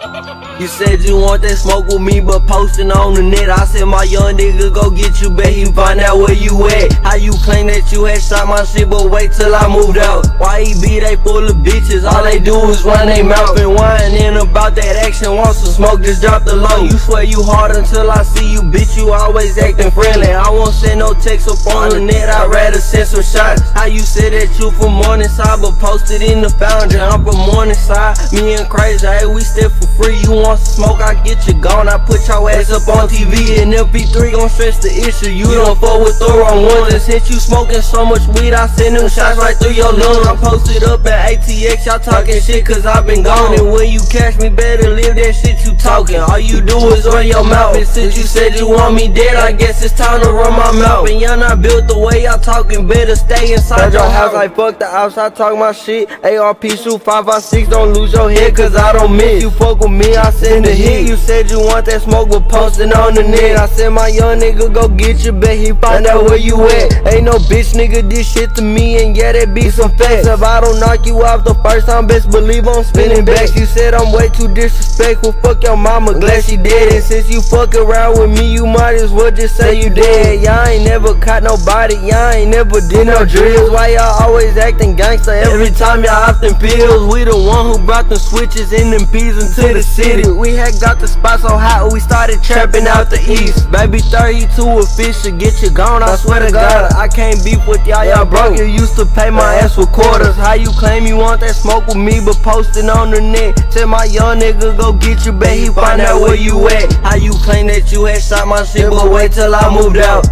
You said you want that smoke with me, but posting on the net. I said my young nigga go get you, bet he find out where you at. How you claim that you had shot my shit, but wait till I moved out. Why he be they full of bitches? All they do is run they mouth and whining about that action. Want some smoke, just drop the low. You swear you hard until I see you, bitch. You always acting friendly. I won't send no text up on the net. I'd rather send some shots. How you said that you from Morningside, but posted in the foundry. I'm from Morningside. Me and Crazy, hey, we step for free. You want some smoke? I get you gone. I put your ass up on TV and MP3 gon' stress the issue. You don't fuck with the wrong ones. And since you smoking so much weed, I send them shots right through your lungs. I'm posted up at ATX, y'all talking shit cause I been gone. And when you catch me, better live that shit you talking. All you do is run your mouth. And since you said you want me dead, I guess it's time to run my mouth. And y'all not built the way y'all talking, better stay inside your house. Like fuck the outside, talk my shit. ARP shoot 556, don't lose your head cause I don't miss. You fuck with me, I send a hit. You said you want that smoke, but posting on the net. I said my young nigga go get you, bet he find out where you at. Ain't no bitch nigga this shit to me, and yeah, that be some facts. If I don't knock you off the first time, best believe I'm spinning back. You said I'm way too disrespectful, fuck your mama, glad she dead. And since you fuck around with me, you might as well just say you dead. Y'all ain't never caught nobody, y'all ain't never did no drills. Why y'all always acting gangster every time y'all often pills? We the one who brought the switches and them peas into the city. We had got the spot so hot, we started trapping out the east. Baby 32 official, get you gone, I swear to God. I can't beef with y'all, y'all broke. You used to pay my ass for quarters. How you claim you want that smoke with me, but posting on the net? Tell my young nigga go get you, bet he find out where you at. How you claim you had shot my shit, but wait till I moved out?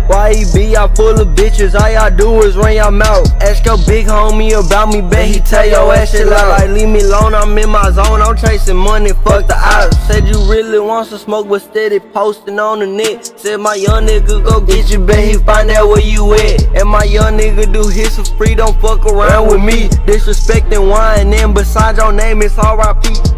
Be y'all full of bitches? All y'all do is run your mouth. Ask your big homie about me, bet he tell your ass shit loud. Like leave me alone, I'm in my zone, I'm chasing money, fuck the odds. Said you really want some smoke, but steady posting on the net. Said my young nigga go get you, bet he find out where you at. And my young nigga do hits for free, don't fuck around with me. Disrespecting wine, and besides your name, it's RIP.